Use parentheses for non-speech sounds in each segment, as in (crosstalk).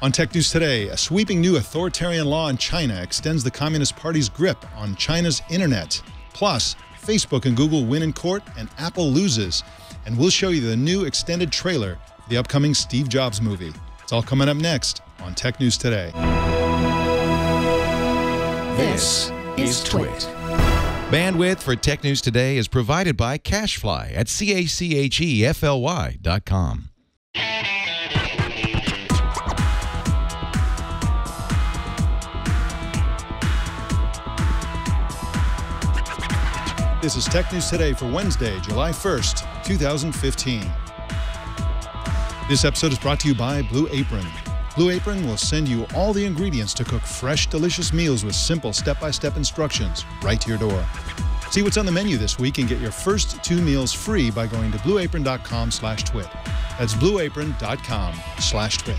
On Tech News Today, a sweeping new authoritarian law in China extends the Communist Party's grip on China's internet. Plus, Facebook and Google win in court and Apple loses. And we'll show you the new extended trailer for the upcoming Steve Jobs movie. It's all coming up next on Tech News Today. This is Twit. Bandwidth for Tech News Today is provided by Cachefly at C-A-C-H-E-F-L-Y This is Tech News Today for Wednesday, July 1st, 2015. This episode is brought to you by Blue Apron. Blue Apron will send you all the ingredients to cook fresh, delicious meals with simple step-by-step instructions right to your door. See what's on the menu this week and get your first two meals free by going to blueapron.com slash twit. That's blueapron.com slash twit.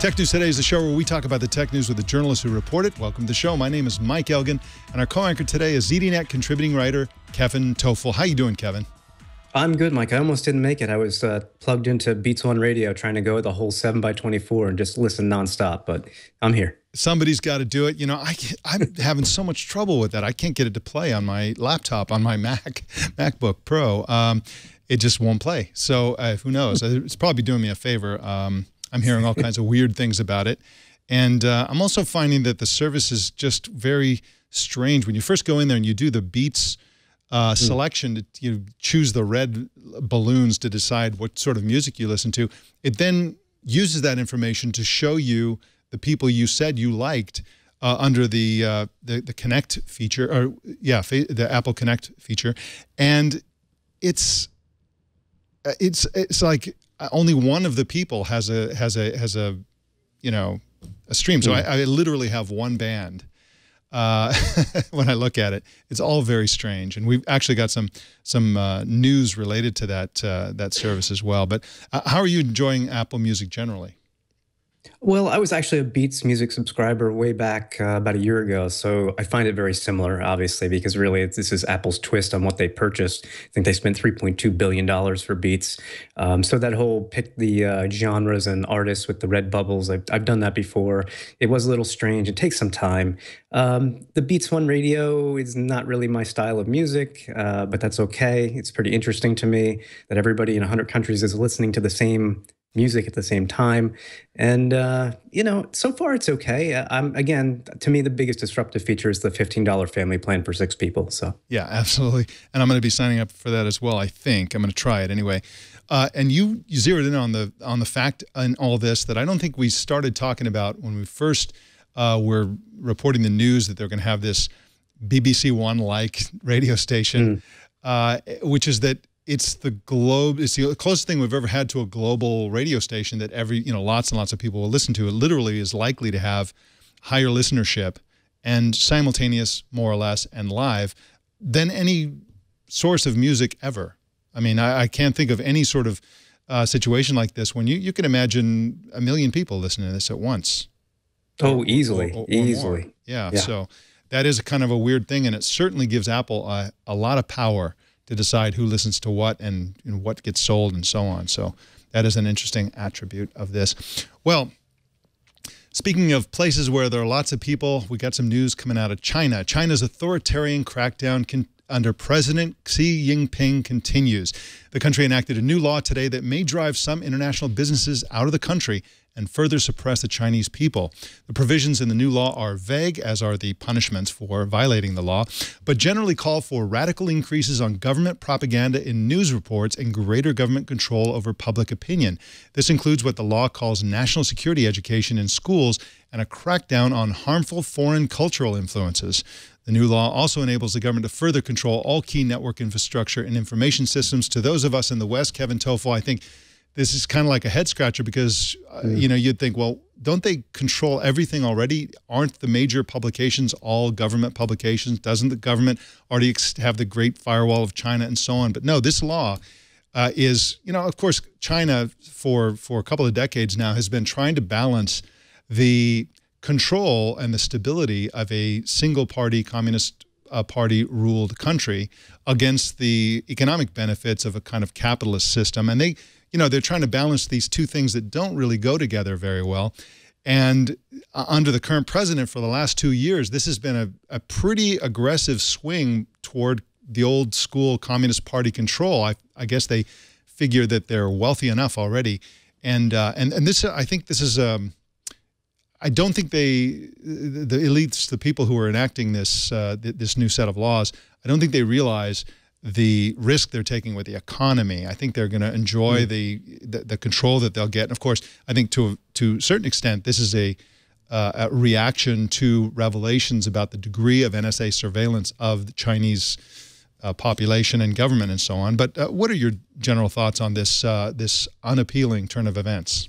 Tech News Today is the show where we talk about the tech news with the journalists who report it. Welcome to the show. My name is Mike Elgan, and our co-anchor today is ZDNet contributing writer Kevin Tofel. How you doing, Kevin? I'm good, Mike. I almost didn't make it. I was uh, plugged into Beats One Radio trying to go the whole 7 by 24 and just listen nonstop, but I'm here. Somebody's got to do it. You know, I, I'm having so much trouble with that. I can't get it to play on my laptop, on my Mac, (laughs) MacBook Pro. Um, it just won't play. So uh, who knows? It's probably doing me a favor. Um, I'm hearing all kinds of weird things about it. And uh, I'm also finding that the service is just very strange. When you first go in there and you do the Beats uh, mm. selection, to, you choose the red balloons to decide what sort of music you listen to, it then uses that information to show you the people you said you liked uh, under the, uh, the the Connect feature, or yeah, the Apple Connect feature, and it's uh, it's it's like only one of the people has a has a has a you know a stream. So mm. I, I, literally have one band. Uh, (laughs) when I look at it, it's all very strange, and we've actually got some some uh, news related to that uh, that service as well. But uh, how are you enjoying Apple Music generally? Well, I was actually a Beats Music subscriber way back uh, about a year ago, so I find it very similar, obviously, because really this is Apple's twist on what they purchased. I think they spent $3.2 billion for Beats. Um, so that whole pick the uh, genres and artists with the red bubbles, I've, I've done that before. It was a little strange. It takes some time. Um, the Beats One radio is not really my style of music, uh, but that's okay. It's pretty interesting to me that everybody in 100 countries is listening to the same music at the same time. And, uh, you know, so far it's okay. Uh, I'm, again, to me, the biggest disruptive feature is the $15 family plan for six people. So, yeah, absolutely. And I'm going to be signing up for that as well, I think. I'm going to try it anyway. Uh, and you, you zeroed in on the on the fact in all this that I don't think we started talking about when we first uh, were reporting the news that they're going to have this BBC One like radio station, mm. uh, which is that it's the globe. It's the closest thing we've ever had to a global radio station that every you know lots and lots of people will listen to. It literally is likely to have higher listenership and simultaneous, more or less, and live than any source of music ever. I mean, I, I can't think of any sort of uh, situation like this when you you can imagine a million people listening to this at once. Oh, easily, or, or, or easily. Yeah, yeah. So that is kind of a weird thing, and it certainly gives Apple a, a lot of power to decide who listens to what and know, what gets sold and so on. So that is an interesting attribute of this. Well, speaking of places where there are lots of people, we got some news coming out of China. China's authoritarian crackdown under President Xi Jinping continues. The country enacted a new law today that may drive some international businesses out of the country and further suppress the Chinese people. The provisions in the new law are vague, as are the punishments for violating the law, but generally call for radical increases on government propaganda in news reports and greater government control over public opinion. This includes what the law calls national security education in schools and a crackdown on harmful foreign cultural influences. The new law also enables the government to further control all key network infrastructure and information systems. To those of us in the West, Kevin Tofel, I think this is kind of like a head scratcher because uh, you know you'd think well don't they control everything already? Aren't the major publications all government publications? Doesn't the government already have the great firewall of china and so on? But no this law uh, is you know of course china for for a couple of decades now has been trying to balance the control and the stability of a single party communist uh, party ruled country against the economic benefits of a kind of capitalist system. And they you know, they're trying to balance these two things that don't really go together very well. And uh, under the current president for the last two years, this has been a, a pretty aggressive swing toward the old school Communist Party control. I, I guess they figure that they're wealthy enough already. And, uh, and, and this, I think this is, um, I don't think they, the elites, the people who are enacting this, uh, this new set of laws, I don't think they realize the risk they're taking with the economy. I think they're going to enjoy mm. the, the, the control that they'll get. And of course, I think to to a certain extent, this is a, uh, a reaction to revelations about the degree of NSA surveillance of the Chinese uh, population and government and so on. But uh, what are your general thoughts on this uh, this unappealing turn of events?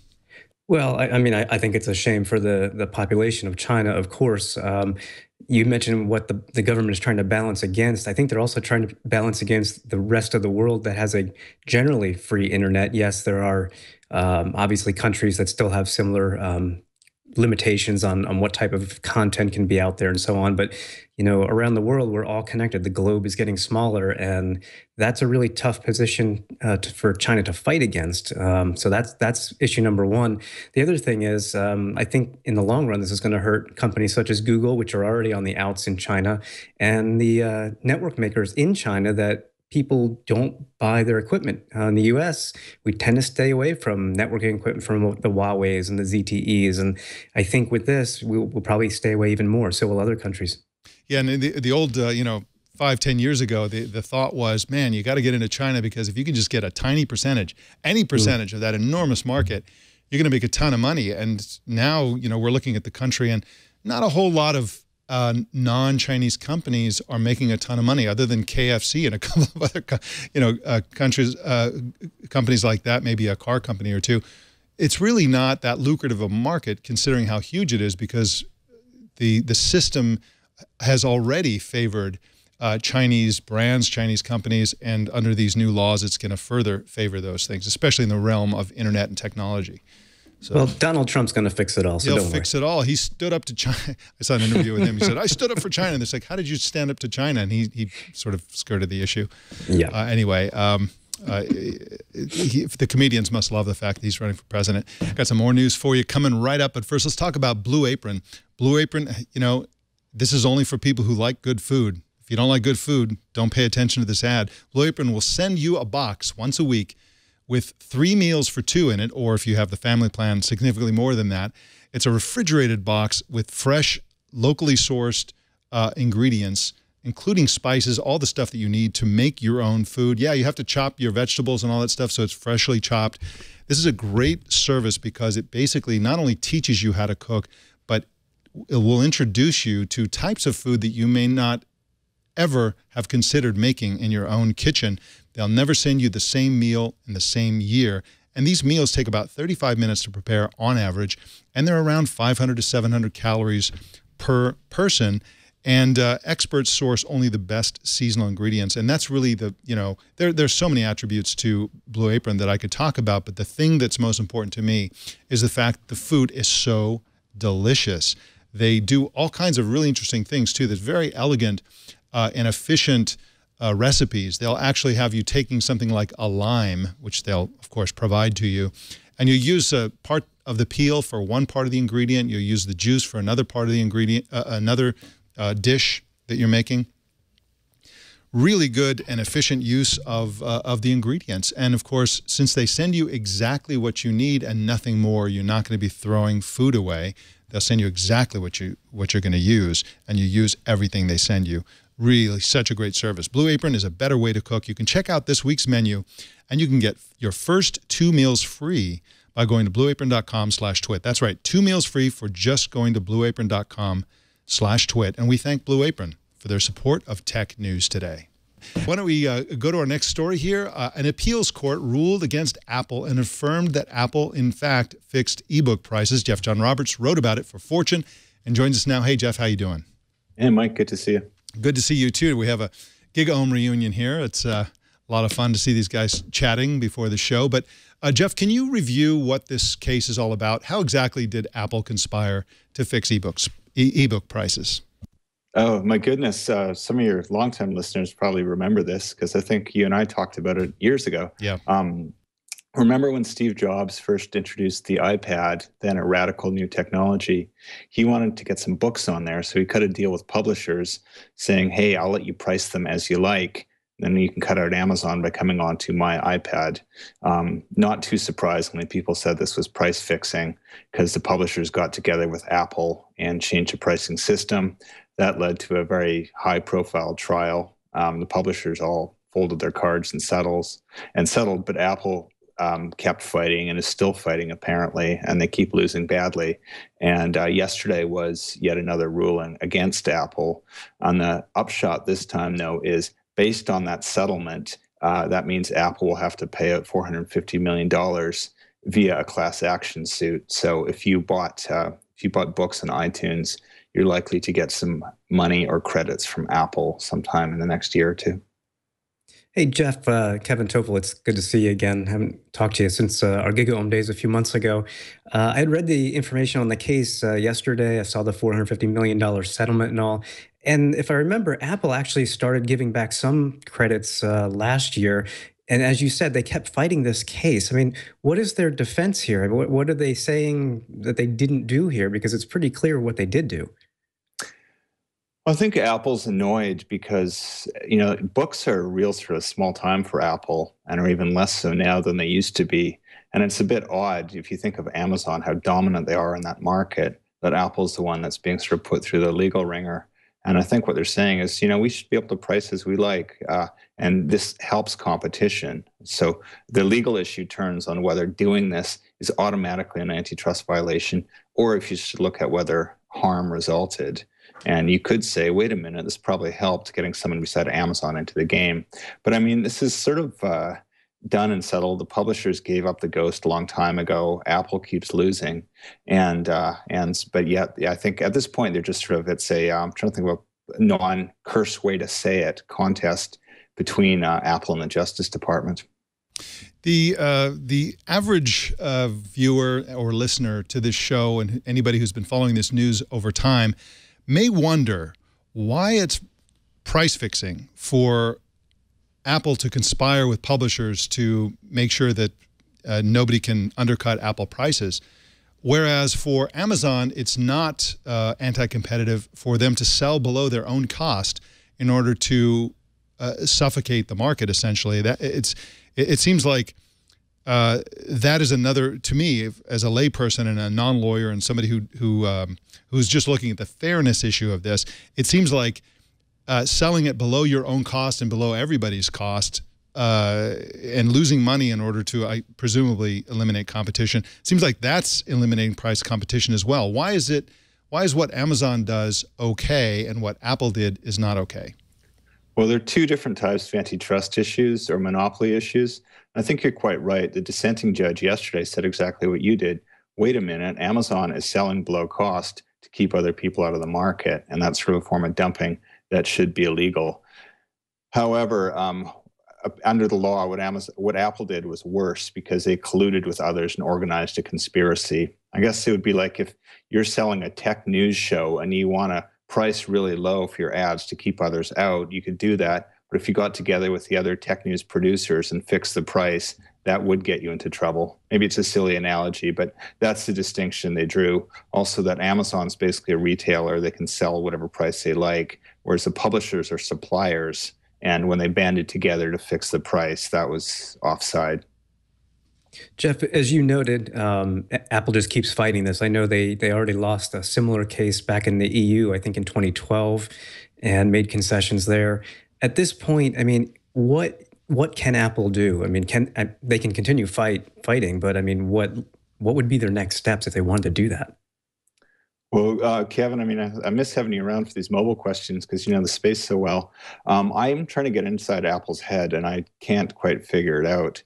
Well, I, I mean, I, I, think it's a shame for the the population of China. Of course, um, you mentioned what the, the government is trying to balance against. I think they're also trying to balance against the rest of the world that has a generally free internet. Yes, there are um, obviously countries that still have similar um, limitations on on what type of content can be out there and so on. But you know, around the world, we're all connected. The globe is getting smaller, and that's a really tough position uh, to, for China to fight against. Um, so that's that's issue number one. The other thing is, um, I think in the long run, this is going to hurt companies such as Google, which are already on the outs in China, and the uh, network makers in China that people don't buy their equipment. Uh, in the US, we tend to stay away from networking equipment from the Huawei's and the ZTEs. And I think with this, we'll, we'll probably stay away even more. So will other countries. Yeah, and the, the old, uh, you know, five, ten years ago, the, the thought was, man, you got to get into China because if you can just get a tiny percentage, any mm. percentage of that enormous market, you're going to make a ton of money. And now, you know, we're looking at the country and not a whole lot of uh, non-Chinese companies are making a ton of money, other than KFC and a couple of other, you know, uh, countries, uh, companies like that, maybe a car company or two. It's really not that lucrative a market, considering how huge it is, because the the system has already favored uh, Chinese brands, Chinese companies, and under these new laws, it's going to further favor those things, especially in the realm of internet and technology. So, well, Donald Trump's going to fix it all. So he'll fix worry. it all. He stood up to China. (laughs) I saw an interview with him. He said, "I stood up for China." And it's like, "How did you stand up to China?" And he he sort of skirted the issue. Yeah. Uh, anyway, um, uh, he, the comedians must love the fact that he's running for president. Got some more news for you coming right up. But first, let's talk about Blue Apron. Blue Apron, you know, this is only for people who like good food. If you don't like good food, don't pay attention to this ad. Blue Apron will send you a box once a week with three meals for two in it, or if you have the family plan, significantly more than that. It's a refrigerated box with fresh, locally sourced uh, ingredients, including spices, all the stuff that you need to make your own food. Yeah, you have to chop your vegetables and all that stuff, so it's freshly chopped. This is a great service because it basically not only teaches you how to cook, but it will introduce you to types of food that you may not ever have considered making in your own kitchen They'll never send you the same meal in the same year. And these meals take about 35 minutes to prepare on average, and they're around 500 to 700 calories per person. And uh, experts source only the best seasonal ingredients. And that's really the, you know, there, there's so many attributes to Blue Apron that I could talk about. But the thing that's most important to me is the fact the food is so delicious. They do all kinds of really interesting things, too, that's very elegant uh, and efficient uh, recipes, they'll actually have you taking something like a lime, which they'll, of course, provide to you, and you use a part of the peel for one part of the ingredient, you use the juice for another part of the ingredient, uh, another uh, dish that you're making. Really good and efficient use of, uh, of the ingredients. And of course, since they send you exactly what you need and nothing more, you're not going to be throwing food away. They'll send you exactly what, you, what you're going to use, and you use everything they send you. Really, such a great service. Blue Apron is a better way to cook. You can check out this week's menu, and you can get your first two meals free by going to blueapron.com slash twit. That's right, two meals free for just going to blueapron.com slash twit. And we thank Blue Apron for their support of tech news today. Why don't we uh, go to our next story here? Uh, an appeals court ruled against Apple and affirmed that Apple, in fact, fixed ebook prices. Jeff John Roberts wrote about it for Fortune and joins us now. Hey, Jeff, how you doing? Hey, Mike, good to see you. Good to see you too. We have a GigaOM reunion here. It's uh, a lot of fun to see these guys chatting before the show. But uh, Jeff, can you review what this case is all about? How exactly did Apple conspire to fix ebooks, e ebook prices? Oh my goodness! Uh, some of your longtime listeners probably remember this because I think you and I talked about it years ago. Yeah. Um, remember when Steve Jobs first introduced the iPad, then a radical new technology, he wanted to get some books on there. So he cut a deal with publishers saying, hey, I'll let you price them as you like. Then you can cut out Amazon by coming onto my iPad. Um, not too surprisingly, people said this was price fixing because the publishers got together with Apple and changed the pricing system. That led to a very high profile trial. Um, the publishers all folded their cards and settles and settled, but Apple um, kept fighting and is still fighting apparently, and they keep losing badly. And uh, yesterday was yet another ruling against Apple. On the upshot this time, though, is based on that settlement. Uh, that means Apple will have to pay out 450 million dollars via a class action suit. So if you bought uh, if you bought books on iTunes, you're likely to get some money or credits from Apple sometime in the next year or two. Hey, Jeff, uh, Kevin Tofel, it's good to see you again. Haven't talked to you since uh, our GigaOM days a few months ago. Uh, I had read the information on the case uh, yesterday. I saw the $450 million settlement and all. And if I remember, Apple actually started giving back some credits uh, last year. And as you said, they kept fighting this case. I mean, what is their defense here? What, what are they saying that they didn't do here? Because it's pretty clear what they did do. I think Apple's annoyed because you know books are a real sort of small time for Apple and are even less so now than they used to be. And it's a bit odd if you think of Amazon, how dominant they are in that market, that Apple's the one that's being sort of put through the legal ringer. And I think what they're saying is, you know, we should be able to price as we like, uh, and this helps competition. So the legal issue turns on whether doing this is automatically an antitrust violation, or if you should look at whether harm resulted. And you could say, wait a minute, this probably helped getting someone beside Amazon into the game. But I mean, this is sort of uh, done and settled. The publishers gave up the ghost a long time ago. Apple keeps losing, and uh, and but yet I think at this point they're just sort of it's a I'm trying to think of a non-curse way to say it contest between uh, Apple and the Justice Department. The uh, the average uh, viewer or listener to this show and anybody who's been following this news over time may wonder why it's price fixing for Apple to conspire with publishers to make sure that uh, nobody can undercut Apple prices. Whereas for Amazon, it's not uh, anti-competitive for them to sell below their own cost in order to uh, suffocate the market. Essentially, that it's it, it seems like uh, that is another to me as a layperson and a non-lawyer and somebody who who um, who's just looking at the fairness issue of this. It seems like uh, selling it below your own cost and below everybody's cost uh, and losing money in order to I, presumably eliminate competition seems like that's eliminating price competition as well. Why is it? Why is what Amazon does okay and what Apple did is not okay? Well, there are two different types of antitrust issues or monopoly issues. I think you're quite right. The dissenting judge yesterday said exactly what you did. Wait a minute, Amazon is selling below cost to keep other people out of the market, and that's of a form of dumping that should be illegal. However, um, under the law, what, Amazon, what Apple did was worse because they colluded with others and organized a conspiracy. I guess it would be like if you're selling a tech news show and you want to price really low for your ads to keep others out, you could do that. But if you got together with the other tech news producers and fixed the price, that would get you into trouble. Maybe it's a silly analogy, but that's the distinction they drew. Also, that Amazon's basically a retailer, they can sell whatever price they like, whereas the publishers are suppliers. And when they banded together to fix the price, that was offside. Jeff, as you noted, um, Apple just keeps fighting this. I know they they already lost a similar case back in the EU, I think in 2012, and made concessions there. At this point, I mean, what what can Apple do? I mean, can uh, they can continue fight fighting, but I mean, what what would be their next steps if they wanted to do that? Well, uh, Kevin, I mean, I, I, miss having you around for these mobile questions because you know the space so well. Um, I'm trying to get inside Apple's head, and I can't quite figure it out.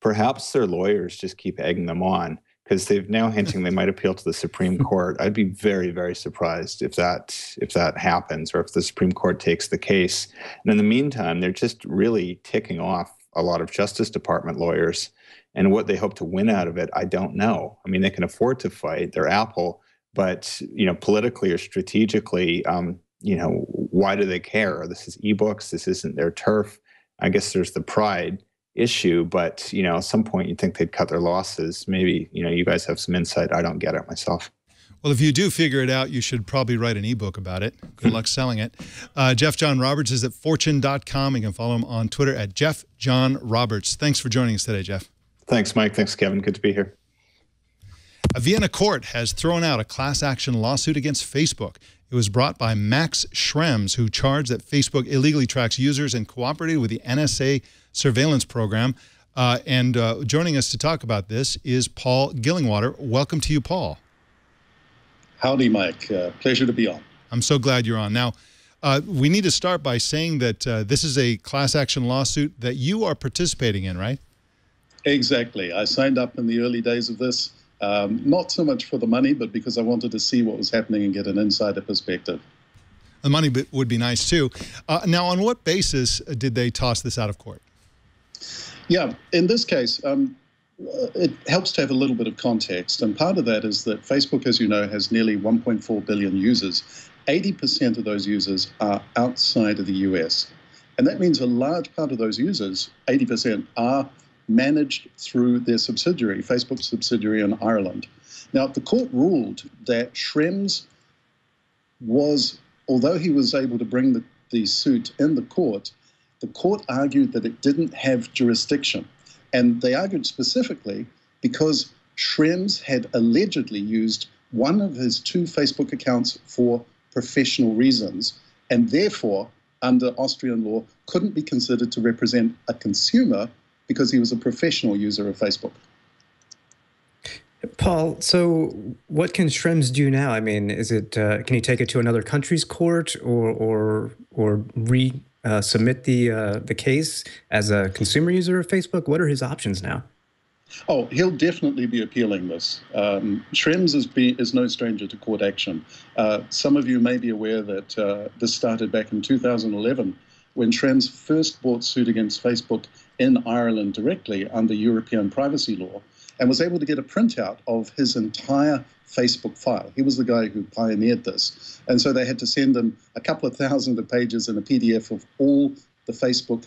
Perhaps their lawyers just keep egging them on because they've now (laughs) hinting they might appeal to the Supreme Court. I'd be very, very surprised if that if that happens, or if the Supreme Court takes the case. And in the meantime, they're just really ticking off a lot of Justice Department lawyers. And what they hope to win out of it, I don't know. I mean, they can afford to fight. They're Apple but you know politically or strategically um, you know why do they care this is ebooks this isn't their turf i guess there's the pride issue. But you know, at some point, you'd think they'd cut their losses. Maybe you know, you guys have some insight. I don't get it myself. Well, if you do figure it out, you should probably write an ebook about it. Good luck selling it. Uh, Jeff John Roberts is at fortune.com. You can follow him on Twitter at Jeff John Roberts. Thanks for joining us today, Jeff. Thanks, Mike. Thanks, Kevin. Good to be here. A Vienna court has thrown out a class action lawsuit against Facebook. It was brought by Max Schrems, who charged that Facebook illegally tracks users and cooperated with the NSA surveillance program. Uh, and uh, joining us to talk about this is Paul Gillingwater. Welcome to you, Paul. Howdy, Mike. Uh, pleasure to be on. I'm so glad you're on. Now, uh, we need to start by saying that uh, this is a class action lawsuit that you are participating in, right? Exactly. I signed up in the early days of this, um, not so much for the money, but because I wanted to see what was happening and get an insider perspective. The money would be nice too. Uh, now, on what basis did they toss this out of court? Yeah, in this case, um, it helps to have a little bit of context. And part of that is that Facebook, as you know, has nearly 1.4 billion users. 80% of those users are outside of the US. And that means a large part of those users, 80%, are managed through their subsidiary, Facebook subsidiary in Ireland. Now, the court ruled that Schrems was, although he was able to bring the, the suit in the court, the court argued that it didn't have jurisdiction. And they argued specifically because Schrems had allegedly used one of his two Facebook accounts for professional reasons, and therefore, under Austrian law, couldn't be considered to represent a consumer because he was a professional user of Facebook. Paul, so what can Schrems do now? I mean, is it uh, can he take it to another country's court or or or re uh, submit the uh, the case as a consumer user of Facebook? What are his options now? Oh, he'll definitely be appealing this. Um, Schrems is, be, is no stranger to court action. Uh, some of you may be aware that uh, this started back in 2011 when Schrems first brought suit against Facebook in Ireland directly under European privacy law and was able to get a printout of his entire Facebook file. He was the guy who pioneered this. And so they had to send him a couple of thousand of pages in a PDF of all the Facebook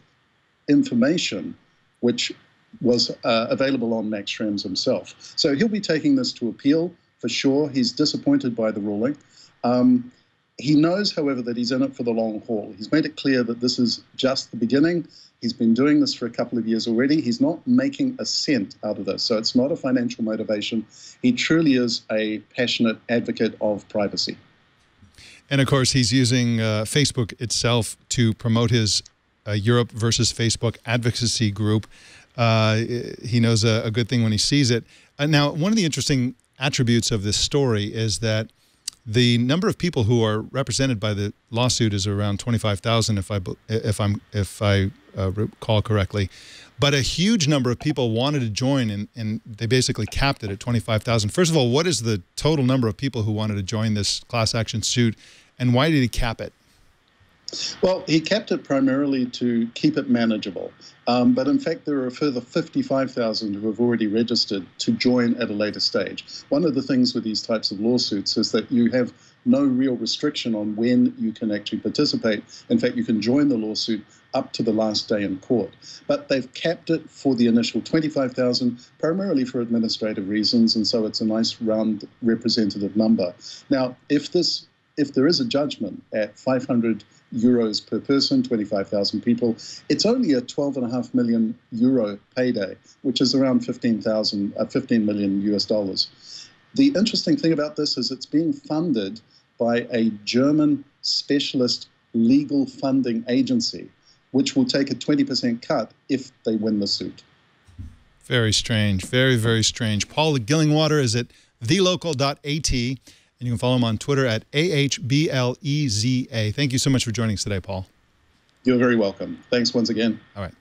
information, which was uh, available on Max Schrems himself. So he'll be taking this to appeal for sure. He's disappointed by the ruling. Um, he knows, however, that he's in it for the long haul. He's made it clear that this is just the beginning. He's been doing this for a couple of years already. He's not making a cent out of this. So it's not a financial motivation. He truly is a passionate advocate of privacy. And of course, he's using uh, Facebook itself to promote his uh, Europe versus Facebook advocacy group. Uh, he knows a, a, good thing when he sees it. Uh, now, one of the interesting attributes of this story is that the number of people who are represented by the lawsuit is around 25,000 if I if I'm if I uh, recall correctly. But a huge number of people wanted to join and, and they basically capped it at 25,000. First of all, what is the total number of people who wanted to join this class action suit and why did he cap it? Well, he kept it primarily to keep it manageable. Um, but in fact, there are a further 55,000 who have already registered to join at a later stage. One of the things with these types of lawsuits is that you have no real restriction on when you can actually participate. In fact, you can join the lawsuit up to the last day in court. But they've capped it for the initial 25,000, primarily for administrative reasons, and so it's a nice round representative number. Now, if this if there is a judgment at 500 euros per person, 25,000 people, it's only a 12.5 million euro payday, which is around 15,000, uh, 15 million US dollars. The interesting thing about this is it's being funded by a German specialist legal funding agency, which will take a 20% cut if they win the suit. Very strange. Very, very strange. Paul Gillingwater is at thelocal.at. And you can follow him on Twitter at AHBLEZA. Thank you so much for joining us today, Paul. You're very welcome. Thanks once again. All right.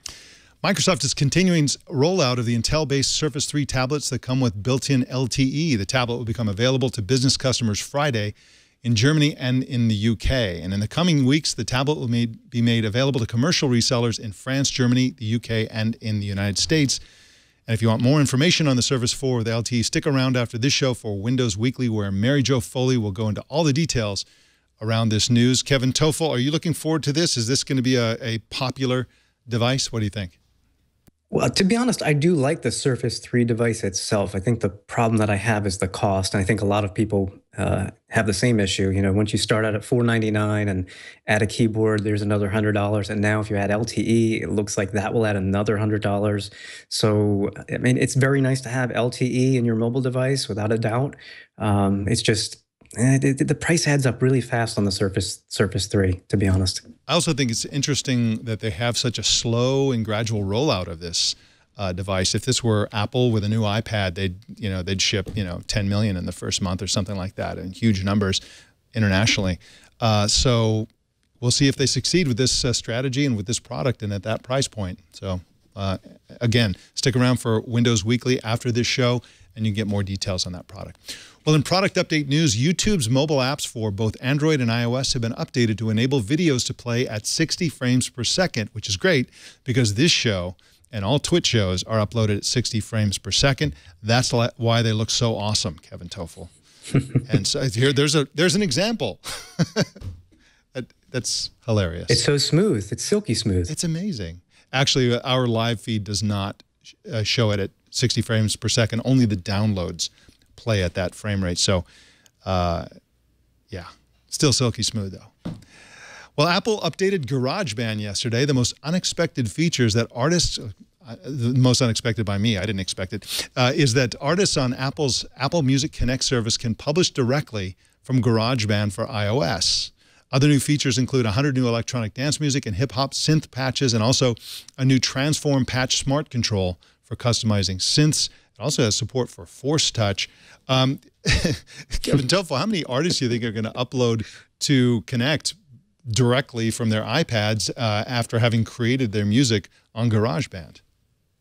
Microsoft is continuing rollout of the Intel-based Surface 3 tablets that come with built-in LTE. The tablet will become available to business customers Friday in Germany and in the UK. And in the coming weeks, the tablet will made, be made available to commercial resellers in France, Germany, the UK, and in the United States. And if you want more information on the Surface 4 with LTE, stick around after this show for Windows Weekly, where Mary Jo Foley will go into all the details around this news. Kevin Tofel, are you looking forward to this? Is this going to be a, a popular device? What do you think? Well, to be honest, I do like the Surface 3 device itself. I think the problem that I have is the cost. And I think a lot of people uh, have the same issue. You know, once you start out at 499 and add a keyboard, there's another $100. And now if you add LTE, it looks like that will add another $100. So, I mean, it's very nice to have LTE in your mobile device without a doubt. Um, it's just, eh, the price adds up really fast on the Surface Surface 3, to be honest. I also think it's interesting that they have such a slow and gradual rollout of this uh, device. If this were Apple with a new iPad, they'd you know they'd ship you know 10 million in the first month or something like that, and huge numbers internationally. Uh, so we'll see if they succeed with this uh, strategy and with this product and at that price point. So uh, again, stick around for Windows Weekly after this show, and you can get more details on that product. Well, in product update news, YouTube's mobile apps for both Android and iOS have been updated to enable videos to play at 60 frames per second, which is great because this show and all TWiT shows are uploaded at 60 frames per second. That's why they look so awesome, Kevin Tofel. (laughs) and so here, there's a there's an example. (laughs) that, that's hilarious. It's so smooth. It's silky smooth. It's amazing. Actually, our live feed does not uh, show it at 60 frames per second. Only the downloads play at that frame rate. So, uh, yeah, still silky smooth though. Well, Apple updated GarageBand yesterday. The most unexpected features that artists, uh, the most unexpected by me, I didn't expect it, uh, is that artists on Apple's Apple Music Connect service can publish directly from GarageBand for iOS. Other new features include 100 new electronic dance music and hip hop synth patches, and also a new Transform Patch Smart Control for customizing synths. It also has support for Force Touch. Um, (laughs) Kevin Tofel, how many artists do you think are going to upload to Connect directly from their iPads uh, after having created their music on GarageBand?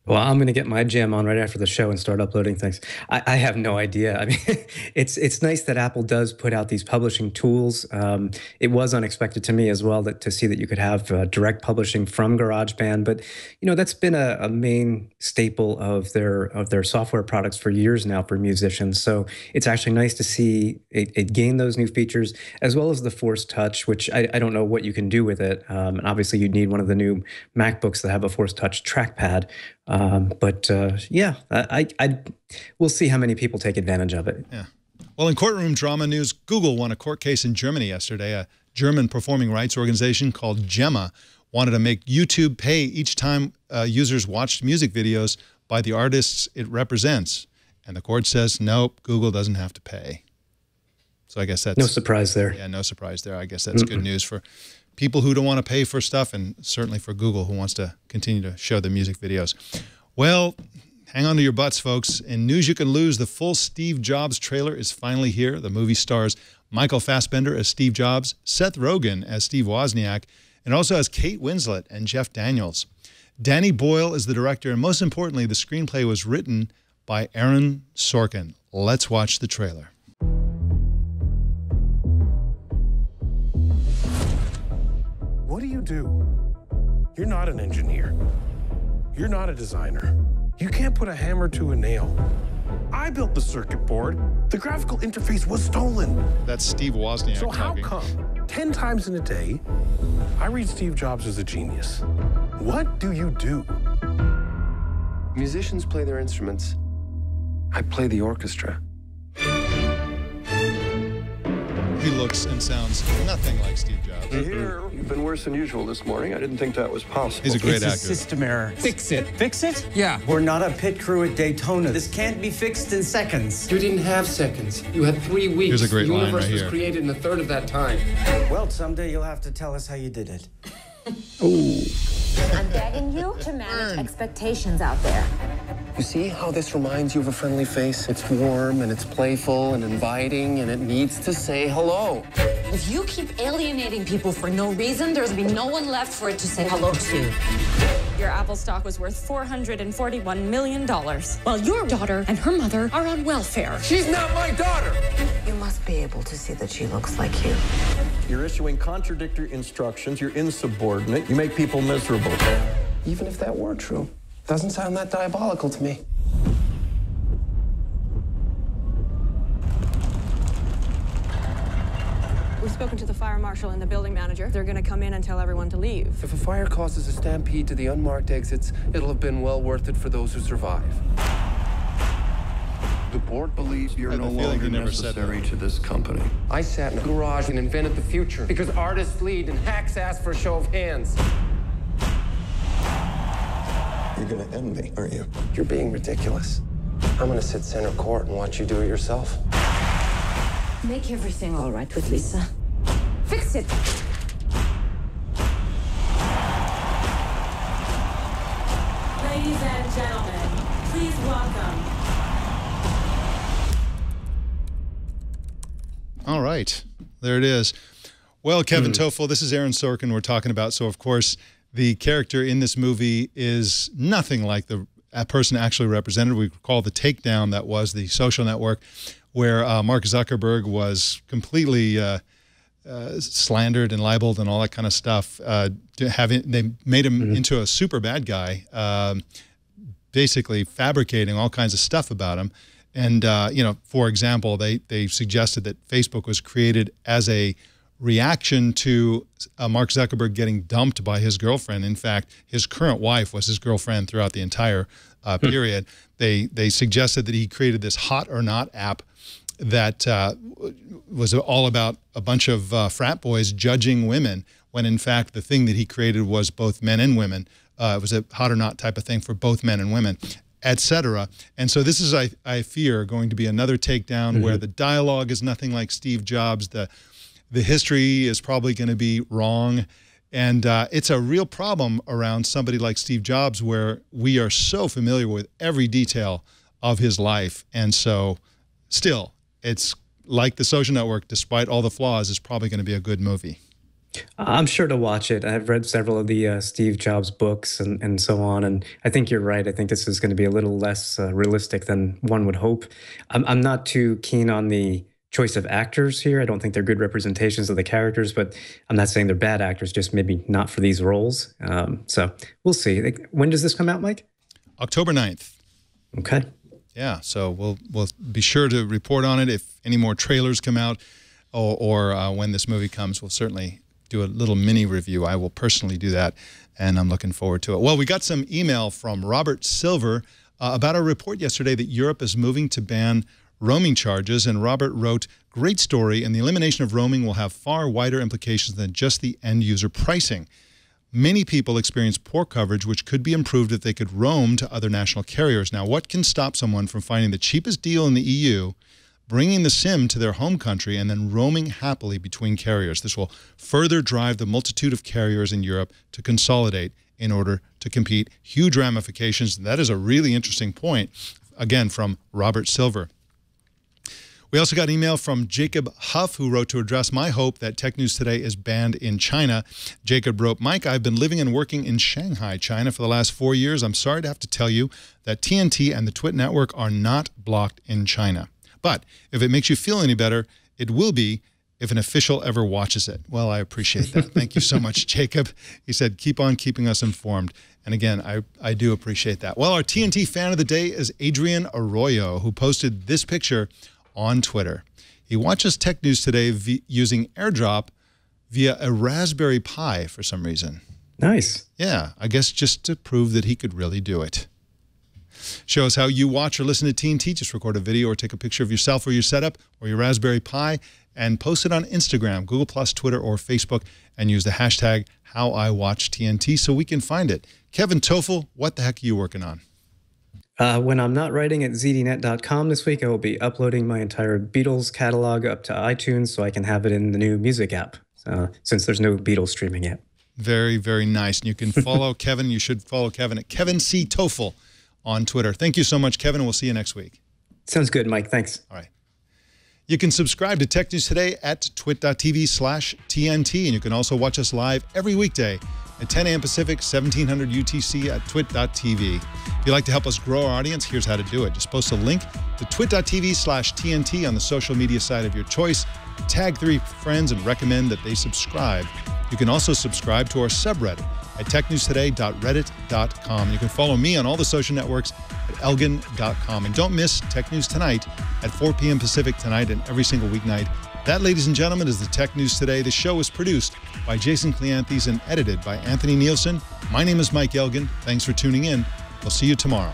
Well, I'm going to get my jam on right after the show and start uploading things. I, I have no idea. I mean, (laughs) it's it's nice that Apple does put out these publishing tools. Um, it was unexpected to me as well that to see that you could have uh, direct publishing from GarageBand, but you know that's been a, a, main staple of their of their software products for years now for musicians. So it's actually nice to see it, it gain those new features as well as the Force Touch, which I, I don't know what you can do with it. Um, and obviously, you'd need one of the new MacBooks that have a Force Touch trackpad. Um, but uh, yeah, I, I, we'll see how many people take advantage of it. Yeah. Well, in courtroom drama news, Google won a court case in Germany yesterday. A German performing rights organization called GEMA wanted to make YouTube pay each time uh, users watched music videos by the artists it represents. And the court says, nope, Google doesn't have to pay. So I guess that's... No surprise there. Yeah, no surprise there. I guess that's mm -mm. good news for people who don't want to pay for stuff and certainly for Google who wants to continue to show the music videos. Well, hang on to your butts, folks. In news you can lose, the full Steve Jobs trailer is finally here. The movie stars Michael Fassbender as Steve Jobs, Seth Rogen as Steve Wozniak, and also has Kate Winslet and Jeff Daniels. Danny Boyle is the director, and most importantly, the screenplay was written by Aaron Sorkin. Let's watch the trailer. You do? You're not an engineer. You're not a designer. You can't put a hammer to a nail. I built the circuit board. The graphical interface was stolen. That's Steve Wozniak So how talking. come 10 times in a day, I read Steve Jobs as a genius? What do you do? Musicians play their instruments. I play the orchestra. He looks and sounds nothing like Steve Jobs. Here, you've been worse than usual this morning. I didn't think that was possible. He's a great it's actor. a system error. Fix it. Fix it? Yeah. We're not a pit crew at Daytona. This can't be fixed in seconds. You didn't have seconds. You had three weeks. Here's a great the line universe right was created in a third of that time. Well, someday you'll have to tell us how you did it. (laughs) I'm begging you to manage expectations out there. You see how this reminds you of a friendly face? It's warm and it's playful and inviting and it needs to say hello. If you keep alienating people for no reason, there's be no one left for it to say hello to. Your Apple stock was worth $441 million, while your daughter and her mother are on welfare. She's not my daughter. You must be able to see that she looks like you. You're issuing contradictory instructions. You're insubordinate. You make people miserable. Even if that were true, doesn't sound that diabolical to me. Spoken to the fire marshal and the building manager. They're going to come in and tell everyone to leave. If a fire causes a stampede to the unmarked exits, it'll have been well worth it for those who survive. The board believes you're no longer he never said necessary to this company. I sat in a garage and invented the future because artists lead and hacks ask for a show of hands. You're gonna end me, aren't you? You're being ridiculous. I'm gonna sit center court and watch you do it yourself. Make everything all right with Lisa. Fix. Ladies and gentlemen, please welcome All right, there it is. Well, Kevin Tofel, this is Aaron Sorkin we're talking about. So, of course, the character in this movie is nothing like the person actually represented. We call the takedown that was the social network, where uh, Mark Zuckerberg was completely uh, uh, slandered and libeled and all that kind of stuff. Uh, to having they made him into a super bad guy, um, basically fabricating all kinds of stuff about him. And uh, you know, for example, they they suggested that Facebook was created as a reaction to uh, Mark Zuckerberg getting dumped by his girlfriend. In fact, his current wife was his girlfriend throughout the entire uh, period. They they suggested that he created this Hot or Not app that uh, was all about a bunch of uh, frat boys judging women, when in fact the thing that he created was both men and women. Uh, it was a hot or not type of thing for both men and women, etc. And so this is, I, I fear, going to be another takedown where the dialogue is nothing like Steve Jobs. The the history is probably going to be wrong. And uh, it's a real problem around somebody like Steve Jobs, where we are so familiar with every detail of his life. And so, still, it's like the social network, despite all the flaws, is probably going to be a good movie. I'm sure to watch it. I've read several of the uh, Steve Jobs books and, and so on. And I think you're right. I think this is going to be a little less uh, realistic than one would hope. I'm, I'm not too keen on the choice of actors here. I don't think they're good representations of the characters, but I'm not saying they're bad actors, just maybe not for these roles. Um, so we'll see. When does this come out, Mike? October 9th. Okay. Yeah, so we'll we'll be sure to report on it if any more trailers come out, or, or uh, when this movie comes. We'll certainly do a little mini review. I will personally do that, and I'm looking forward to it. Well, we got some email from Robert Silver uh, about a report yesterday that Europe is moving to ban roaming charges, and Robert wrote, "Great story, and the elimination of roaming will have far wider implications than just the end user pricing." Many people experience poor coverage, which could be improved if they could roam to other national carriers. Now, what can stop someone from finding the cheapest deal in the EU, bringing the SIM to their home country, and then roaming happily between carriers? This will further drive the multitude of carriers in Europe to consolidate in order to compete. Huge ramifications. That is a really interesting point, again, from Robert Silver. We also got an email from Jacob Huff, who wrote to address my hope that Tech News Today is banned in China. Jacob wrote, Mike, I've been living and working in Shanghai, China for the last four years. I'm sorry to have to tell you that TNT and the TWIT network are not blocked in China. But if it makes you feel any better, it will be if an official ever watches it. Well, I appreciate that. (laughs) Thank you so much, Jacob. He said, keep on keeping us informed. And again, I, I do appreciate that. Well, our TNT fan of the day is Adrian Arroyo, who posted this picture on Twitter. He watches Tech News today v- using AirDrop via a Raspberry Pi for some reason. Nice. Yeah, I guess just to prove that he could really do it. Show us how you watch or listen to TNT. Just record a video or take a picture of yourself or your setup or your Raspberry Pi and post it on Instagram, Google Twitter, or Facebook, and use the hashtag HowIWatchTNT so we can find it. Kevin Tofel, what the heck are you working on? Uh, when I'm not writing at zdnet.com this week, I will be uploading my entire Beatles catalog up to iTunes so I can have it in the new music app, uh, since there's no Beatles streaming yet. Very, very nice. And you can (laughs) follow Kevin. You should follow Kevin at Kevin C. Tofel on Twitter. Thank you so much, Kevin. We'll see you next week. Sounds good, Mike. Thanks. All right. You can subscribe to Tech News Today at twit.tv slash TNT. And you can also watch us live every weekday at 10 a.m. Pacific, 1700 UTC at twit.tv. If you'd like to help us grow our audience, here's how to do it. Just post a link to twit.tv slash TNT on the social media site of your choice. Tag three friends and recommend that they subscribe You can also subscribe to our subreddit at technewstoday.reddit.com. You can follow me on all the social networks at elgan.com. And don't miss Tech News Tonight at 4 p.m. Pacific tonight and every single weeknight. That, ladies and gentlemen, is the Tech News Today. The show is produced by Jason Cleanthes and edited by Anthony Nielsen. My name is Mike Elgan. Thanks for tuning in. We'll see you tomorrow.